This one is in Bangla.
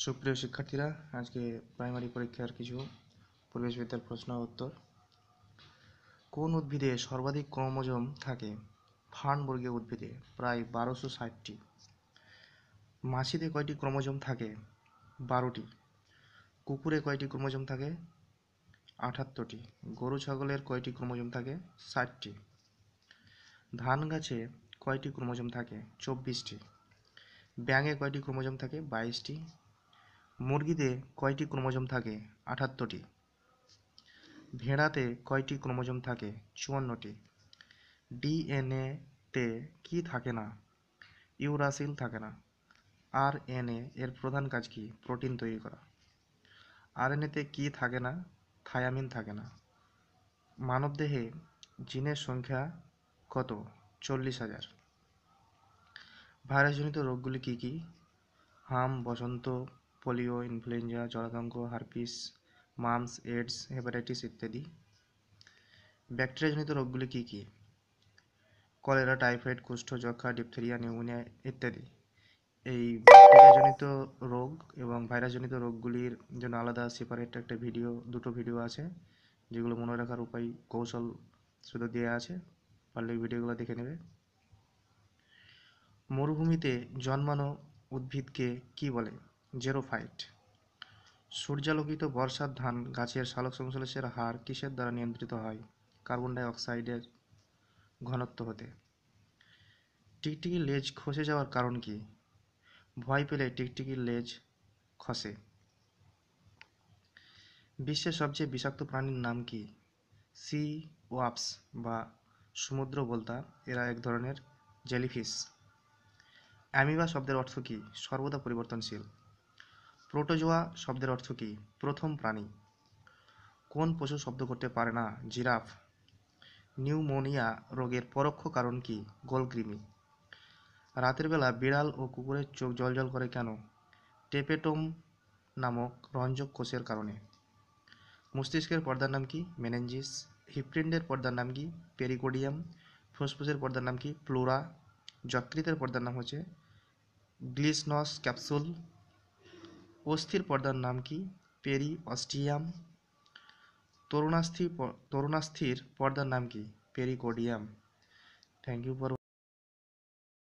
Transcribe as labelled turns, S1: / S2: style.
S1: সুপ্রিয় শিক্ষার্থীরা, আজকে প্রাইমারি পরীক্ষার কিছু পরিবেশবিদ্যার প্রশ্ন উত্তর। কোন উদ্ভিদে সর্বাধিক ক্রোমোজোম থাকে? ফার্নবর্গীয় উদ্ভিদে প্রায় বারোশো ষাটটি। মাছিতে কয়টি ক্রোমোজোম থাকে? বারোটি। কুকুরে কয়টি ক্রোমোজোম থাকে? আটাত্তরটি। গরু ছাগলের কয়টি ক্রোমোজোম থাকে? ষাটটি। ধান গাছে কয়টি ক্রোমোজোম থাকে? চব্বিশটি। ব্যাঙে কয়টি ক্রোমোজোম থাকে? বাইশটি। মুরগিতে কয়টি ক্রোমোজোম থাকে? আটাত্তরটি। ভেড়াতে কয়টি ক্রোমোজোম থাকে? চুয়ান্নটি। ডিএনএতে কি থাকে না? ইউরাসিল থাকে না। আর এর প্রধান কাজ কি? প্রোটিন তৈরি করা। আর আরএনএতে কি থাকে না? থায়ামিন থাকে না। মানবদেহে জিনের সংখ্যা কত? চল্লিশ হাজার। ভাইরাসজনিত রোগগুলি কী কী? হাম, বসন্ত পোলিও, ইনফ্লুয়েঞ্জা জলাতঙ্ক হারপিস, মামস এডস হেপাটাইটিস ইত্যাদি। ব্যাকটেরিয়াজনিত রোগগুলি কী কী? কলেরা, টাইফয়েড কুষ্ঠ যক্ষা ডিপথেরিয়া, নিউমোনিয়া ইত্যাদি। এই ব্যাকটেরিয়াজনিত রোগ এবং ভাইরাসজনিত রোগগুলির জন্য আলাদা সেপারেট একটা ভিডিও দুটো ভিডিও আছে, যেগুলো মনে রাখার উপায়, কৌশল শুধু দেওয়া আছে, পারলে ভিডিওগুলো দেখে নেবে। মরুভূমিতে জন্মানো উদ্ভিদকে কি বলে? জেরোফাইট সূর্যালোকিত বর্ষার ধান গাছের সালোক সংশ্লেষের হার কিসের দ্বারা নিয়ন্ত্রিত হয়? কার্বন ডাই অক্সাইডের ঘনত্ব হতে। টিকটিকির লেজ খসে যাওয়ার কারণ কি? ভয় পেলে টিকটিকির লেজ খসে। বিশ্বের সবচেয়ে বিষাক্ত প্রাণীর নাম কি? সি ওয়াপস বা সমুদ্র বলতা। এরা এক ধরনের জেলিফিশ। অ্যামিবা শব্দের অর্থ কী? সর্বদা পরিবর্তনশীল। প্রোটোজোয়া শব্দের অর্থ কী? প্রথম প্রাণী। কোন পশু শব্দ করতে পারে না? জিরাফ। নিউমোনিয়া রোগের পরোক্ষ কারণ কি? গোলকৃমি। রাতের বেলা বিড়াল ও কুকুরের চোখ জলজল করে কেন? টেপেটোম নামক রঞ্জক কোষের কারণে। মস্তিষ্কের পর্দার নাম কি? মেনেঞ্জিস হিপ্রিন্ডের পর্দার নাম কি? পেরিকোডিয়াম। ফুসফুসের পর্দার নাম কি? প্লোরা যকৃতের পর্দার নাম হচ্ছে গ্লিসনস ক্যাপসুল। অস্থির পর্দার নাম কি? Periosteum. তরুণাস্থি তরুণাস্থির পর্দার নাম কি? পেরিকোডিয়াম। Thank you for